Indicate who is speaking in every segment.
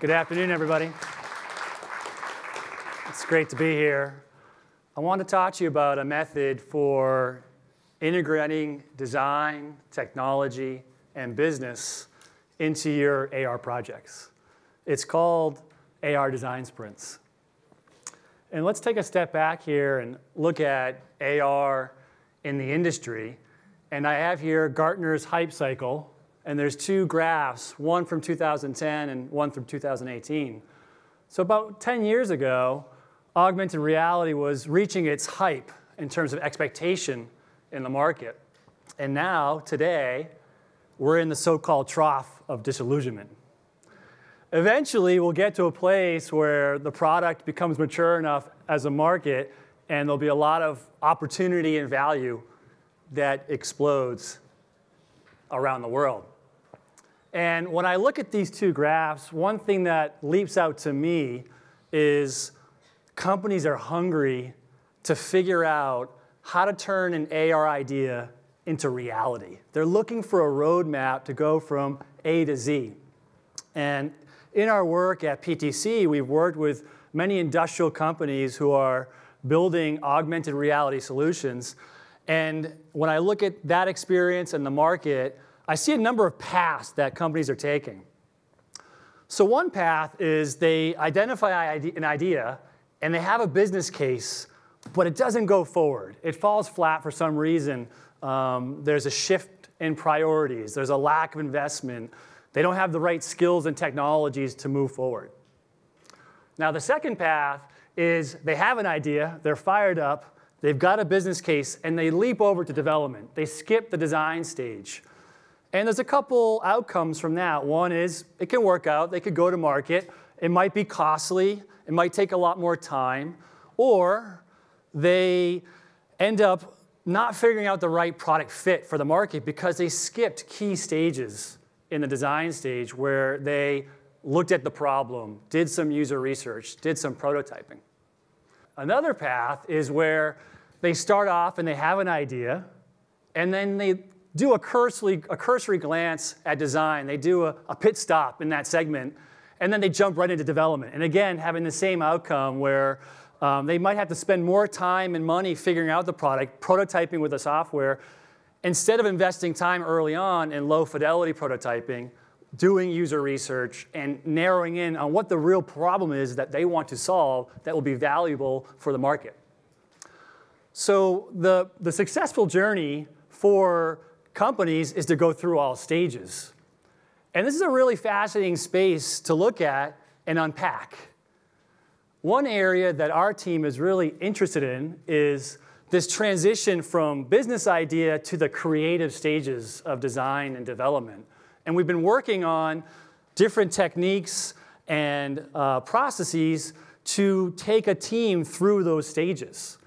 Speaker 1: Good afternoon, everybody. It's great to be here. I want to talk to you about a method for integrating design, technology, and business into your AR projects. It's called AR Design Sprints. And let's take a step back here and look at AR in the industry. And I have here Gartner's hype cycle, and there's two graphs, one from 2010 and one from 2018. So about 10 years ago, augmented reality was reaching its hype in terms of expectation in the market. And now, today, we're in the so-called trough of disillusionment. Eventually, we'll get to a place where the product becomes mature enough as a market, and there'll be a lot of opportunity and value that explodes around the world. And when I look at these two graphs, one thing that leaps out to me is companies are hungry to figure out how to turn an AR idea into reality. They're looking for a roadmap to go from A to Z. And in our work at PTC, we've worked with many industrial companies who are building augmented reality solutions. And when I look at that experience and the market, I see a number of paths that companies are taking. So one path is they identify an idea and they have a business case, but it doesn't go forward. It falls flat for some reason. Um, there's a shift in priorities. There's a lack of investment. They don't have the right skills and technologies to move forward. Now, the second path is they have an idea, they're fired up, they've got a business case, and they leap over to development. They skip the design stage. And there's a couple outcomes from that. One is it can work out, they could go to market. It might be costly, it might take a lot more time, or they end up not figuring out the right product fit for the market because they skipped key stages in the design stage where they looked at the problem, did some user research, did some prototyping. Another path is where they start off and they have an idea, and then they do a cursory, a cursory glance at design. They do a, a pit stop in that segment, and then they jump right into development. And again, having the same outcome where um, they might have to spend more time and money figuring out the product, prototyping with the software, instead of investing time early on in low fidelity prototyping, doing user research, and narrowing in on what the real problem is that they want to solve that will be valuable for the market. So the, the successful journey for companies is to go through all stages. And this is a really fascinating space to look at and unpack. One area that our team is really interested in is this transition from business idea to the creative stages of design and development. And we've been working on different techniques and uh, processes to take a team through those stages.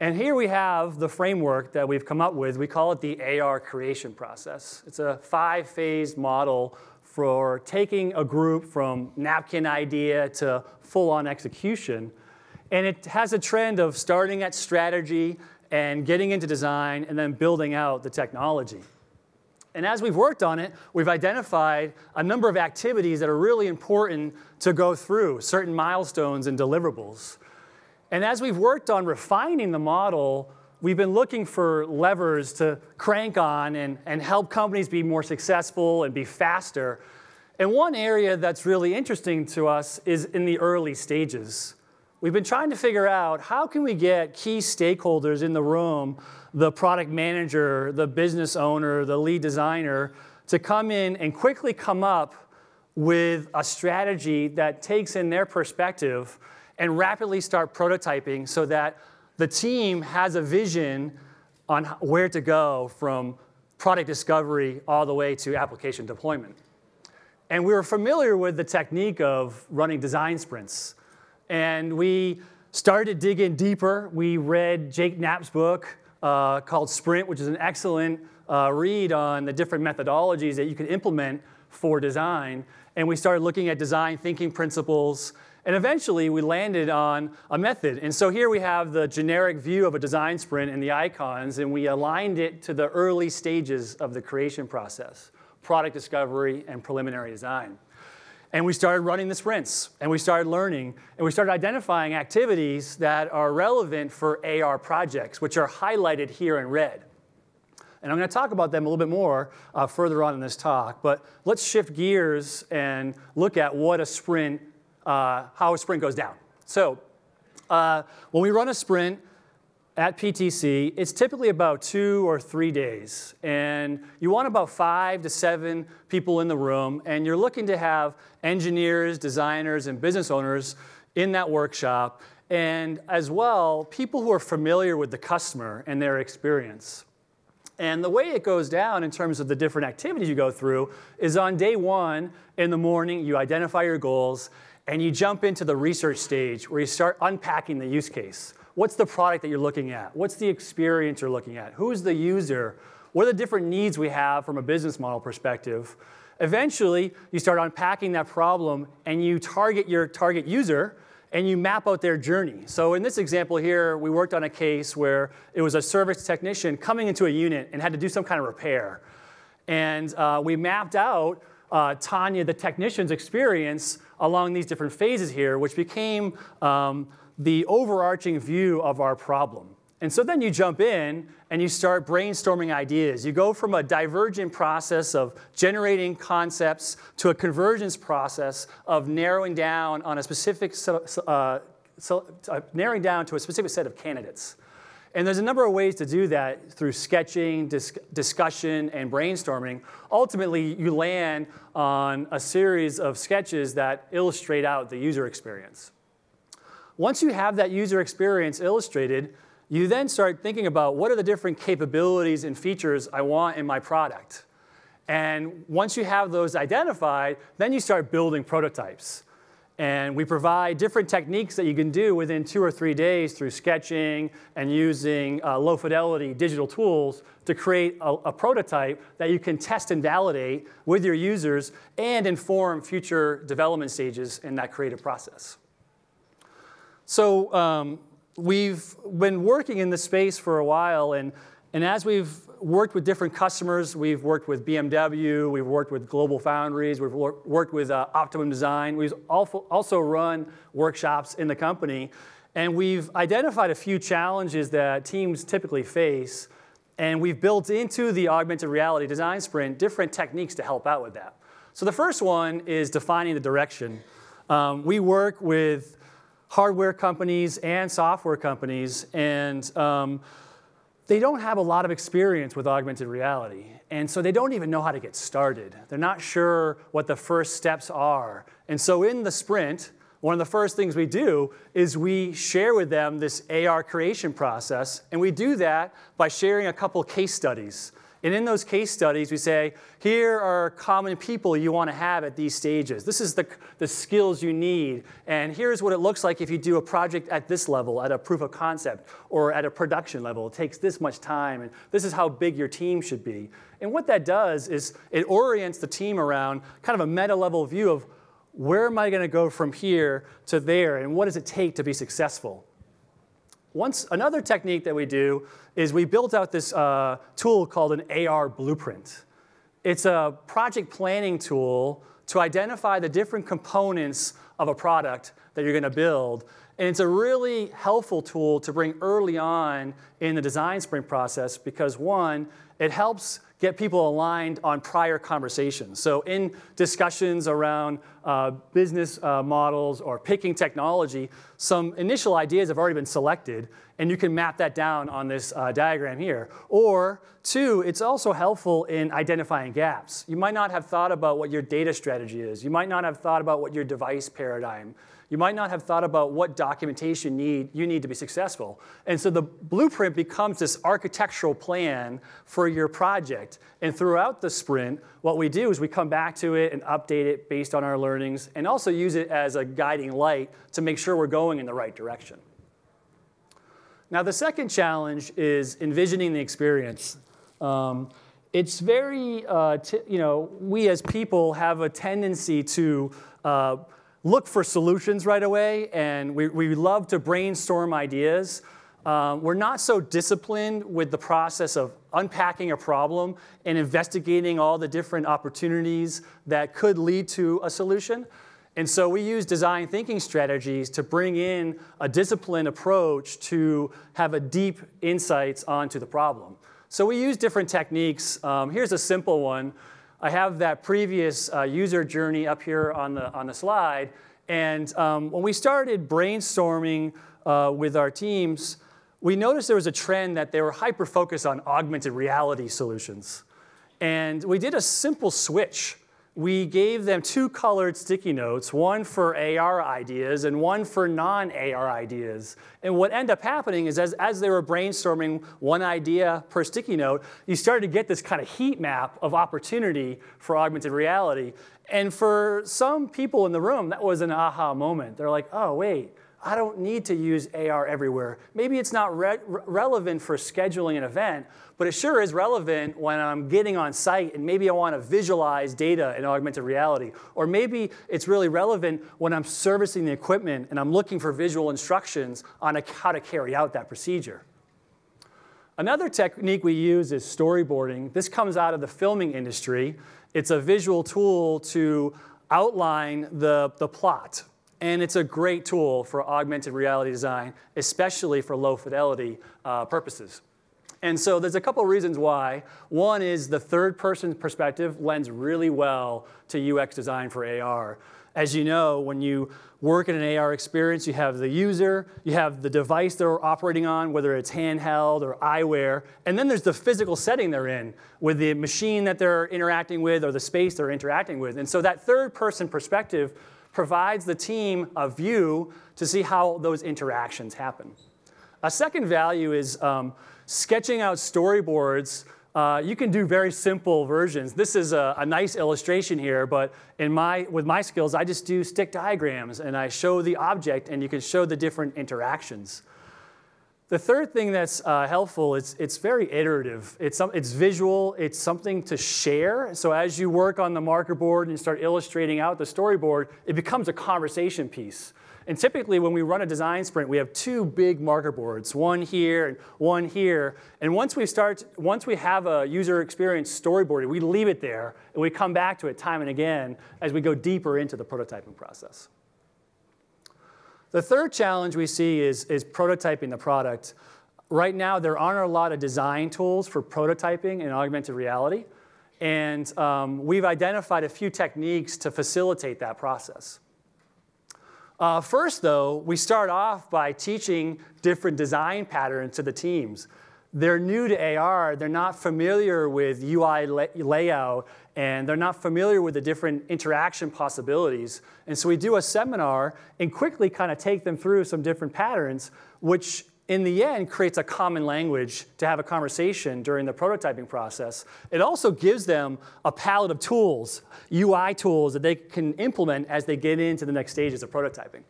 Speaker 1: And here we have the framework that we've come up with. We call it the AR creation process. It's a five phase model for taking a group from napkin idea to full on execution. And it has a trend of starting at strategy and getting into design and then building out the technology. And as we've worked on it, we've identified a number of activities that are really important to go through, certain milestones and deliverables. And as we've worked on refining the model, we've been looking for levers to crank on and, and help companies be more successful and be faster. And one area that's really interesting to us is in the early stages. We've been trying to figure out how can we get key stakeholders in the room, the product manager, the business owner, the lead designer, to come in and quickly come up with a strategy that takes in their perspective and rapidly start prototyping so that the team has a vision on where to go from product discovery all the way to application deployment. And we were familiar with the technique of running design sprints. And we started to dig in deeper. We read Jake Knapp's book uh, called Sprint, which is an excellent uh, read on the different methodologies that you can implement for design. And we started looking at design thinking principles and eventually, we landed on a method. And so here we have the generic view of a design sprint and the icons, and we aligned it to the early stages of the creation process, product discovery and preliminary design. And we started running the sprints, and we started learning, and we started identifying activities that are relevant for AR projects, which are highlighted here in red. And I'm going to talk about them a little bit more uh, further on in this talk. But let's shift gears and look at what a sprint, uh, how a sprint goes down. So uh, when we run a sprint, at PTC, it's typically about two or three days. And you want about five to seven people in the room, and you're looking to have engineers, designers, and business owners in that workshop, and as well, people who are familiar with the customer and their experience. And the way it goes down in terms of the different activities you go through is on day one in the morning, you identify your goals, and you jump into the research stage where you start unpacking the use case. What's the product that you're looking at? What's the experience you're looking at? Who's the user? What are the different needs we have from a business model perspective? Eventually, you start unpacking that problem and you target your target user and you map out their journey. So in this example here, we worked on a case where it was a service technician coming into a unit and had to do some kind of repair. And uh, we mapped out uh, Tanya, the technician's experience along these different phases here, which became um, the overarching view of our problem. And so then you jump in and you start brainstorming ideas. You go from a divergent process of generating concepts to a convergence process of narrowing down on a specific, uh, uh, narrowing down to a specific set of candidates. And there's a number of ways to do that through sketching, dis discussion, and brainstorming. Ultimately, you land on a series of sketches that illustrate out the user experience. Once you have that user experience illustrated, you then start thinking about what are the different capabilities and features I want in my product. And once you have those identified, then you start building prototypes. And we provide different techniques that you can do within two or three days through sketching and using uh, low fidelity digital tools to create a, a, prototype that you can test and validate with your users and inform future development stages in that creative process. So um, we've been working in this space for a while, and, and as we've worked with different customers, we've worked with BMW, we've worked with Global Foundries, we've wor worked with uh, Optimum Design, we've also run workshops in the company, and we've identified a few challenges that teams typically face, and we've built into the augmented reality design sprint different techniques to help out with that. So the first one is defining the direction. Um, we work with hardware companies and software companies, and um, they don't have a lot of experience with augmented reality. And so they don't even know how to get started. They're not sure what the first steps are. And so in the sprint, one of the first things we do is we share with them this AR creation process, and we do that by sharing a couple case studies. And in those case studies, we say, here are common people you want to have at these stages. This is the, the skills you need. And here's what it looks like if you do a project at this level, at a proof of concept, or at a production level. It takes this much time, and this is how big your team should be. And what that does is it orients the team around kind of a meta level view of where am I going to go from here to there, and what does it take to be successful? Once, another technique that we do is we built out this uh, tool called an AR blueprint. It's a project planning tool to identify the different components of a product that you're going to build. And it's a really helpful tool to bring early on in the design sprint process because one, it helps get people aligned on prior conversations. So in discussions around uh, business uh, models or picking technology, some initial ideas have already been selected, and you can map that down on this uh, diagram here. Or two, it's also helpful in identifying gaps. You might not have thought about what your data strategy is. You might not have thought about what your device paradigm you might not have thought about what documentation need, you need to be successful. And so the blueprint becomes this architectural plan for your project. And throughout the sprint, what we do is we come back to it and update it based on our learnings and also use it as a guiding light to make sure we're going in the right direction. Now, the second challenge is envisioning the experience. Um, it's very, uh, you know, we as people have a tendency to uh, look for solutions right away, and we, we love to brainstorm ideas. Um, we're not so disciplined with the process of unpacking a problem and investigating all the different opportunities that could lead to a solution. And so we use design thinking strategies to bring in a disciplined approach to have a deep insights onto the problem. So we use different techniques. Um, here's a simple one. I have that previous uh, user journey up here on the, on the slide. And um, when we started brainstorming uh, with our teams, we noticed there was a trend that they were hyper-focused on augmented reality solutions. And we did a simple switch we gave them two colored sticky notes, one for AR ideas and one for non-AR ideas. And what ended up happening is as, as they were brainstorming one idea per sticky note, you started to get this kind of heat map of opportunity for augmented reality. And for some people in the room, that was an aha moment. They're like, oh, wait, I don't need to use AR everywhere. Maybe it's not re relevant for scheduling an event, but it sure is relevant when I'm getting on site and maybe I want to visualize data in augmented reality. Or maybe it's really relevant when I'm servicing the equipment and I'm looking for visual instructions on a, how to carry out that procedure. Another technique we use is storyboarding. This comes out of the filming industry. It's a visual tool to outline the, the plot and it's a great tool for augmented reality design, especially for low fidelity uh, purposes. And so there's a couple reasons why. One is the third person perspective lends really well to UX design for AR. As you know, when you work in an AR experience, you have the user, you have the device they're operating on, whether it's handheld or eyewear, and then there's the physical setting they're in with the machine that they're interacting with or the space they're interacting with. And so that third person perspective provides the team a view to see how those interactions happen. A second value is um, sketching out storyboards. Uh, you can do very simple versions. This is a, a, nice illustration here, but in my, with my skills, I just do stick diagrams and I show the object and you can show the different interactions. The third thing that's uh, helpful is it's very iterative. It's, it's visual, it's something to share. So as you work on the marker board and you start illustrating out the storyboard, it becomes a conversation piece. And typically when we run a design sprint, we have two big marker boards, one here and one here. And once we start, once we have a user experience storyboard, we leave it there and we come back to it time and again as we go deeper into the prototyping process. The third challenge we see is, is prototyping the product. Right now, there aren't a lot of design tools for prototyping in augmented reality. And um, we've identified a few techniques to facilitate that process. Uh, first, though, we start off by teaching different design patterns to the teams. They're new to AR, they're not familiar with UI layout and they're not familiar with the different interaction possibilities. And so we do a seminar and quickly kind of take them through some different patterns, which in the end creates a common language to have a conversation during the prototyping process. It also gives them a palette of tools, UI tools that they can implement as they get into the next stages of prototyping.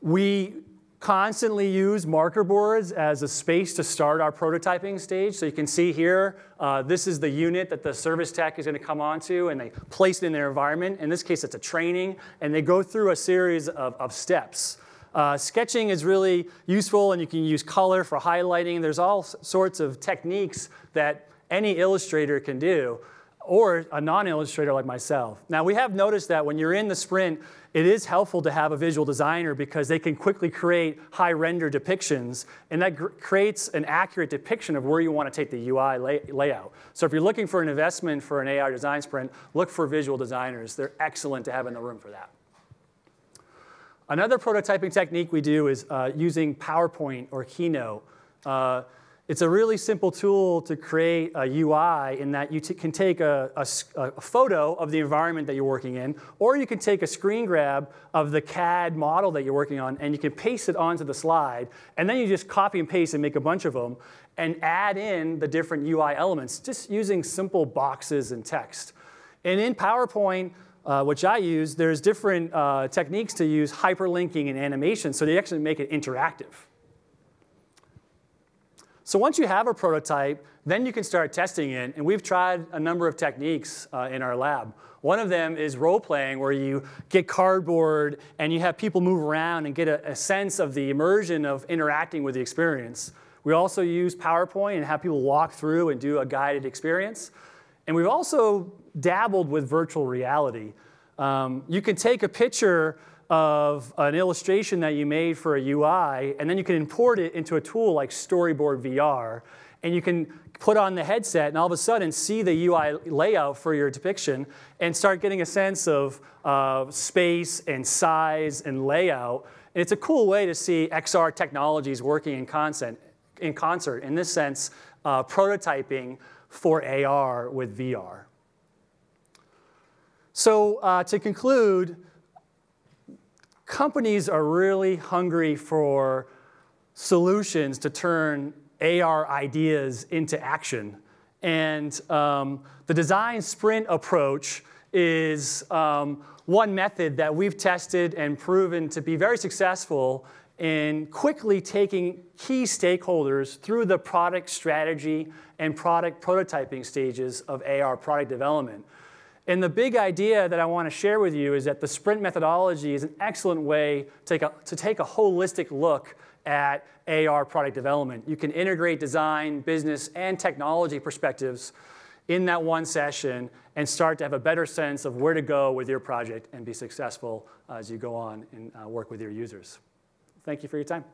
Speaker 1: We constantly use marker boards as a space to start our prototyping stage. So you can see here, uh, this is the unit that the service tech is going to come onto, and they place it in their environment. In this case, it's a training, and they go through a series of, of steps. Uh, sketching is really useful, and you can use color for highlighting. There's all sorts of techniques that any illustrator can do or a non-illustrator like myself. Now, we have noticed that when you're in the sprint, it is helpful to have a visual designer because they can quickly create high render depictions, and that creates an accurate depiction of where you want to take the UI lay layout. So if you're looking for an investment for an AR design sprint, look for visual designers. They're excellent to have in the room for that. Another prototyping technique we do is uh, using PowerPoint or Keynote. Uh, it's a really simple tool to create a UI in that you can take a, a, a, photo of the environment that you're working in, or you can take a screen grab of the CAD model that you're working on, and you can paste it onto the slide, and then you just copy and paste and make a bunch of them, and add in the different UI elements, just using simple boxes and text. And in PowerPoint, uh, which I use, there's different uh, techniques to use hyperlinking and animation, so they actually make it interactive. So once you have a prototype, then you can start testing it. And we've tried a number of techniques uh, in our lab. One of them is role playing, where you get cardboard and you have people move around and get a, a sense of the immersion of interacting with the experience. We also use PowerPoint and have people walk through and do a guided experience. And we've also dabbled with virtual reality. Um, you can take a picture of an illustration that you made for a UI, and then you can import it into a tool like Storyboard VR, and you can put on the headset and all of a sudden see the UI layout for your depiction and start getting a sense of uh, space and size and layout. And it's a cool way to see XR technologies working in, in concert, in this sense, uh, prototyping for AR with VR. So uh, to conclude, companies are really hungry for solutions to turn AR ideas into action. And um, the design sprint approach is um, one method that we've tested and proven to be very successful in quickly taking key stakeholders through the product strategy and product prototyping stages of AR product development. And the big idea that I want to share with you is that the sprint methodology is an excellent way to take a, to take a holistic look at AR product development. You can integrate design, business, and technology perspectives in that one session and start to have a better sense of where to go with your project and be successful as you go on and uh, work with your users. Thank you for your time.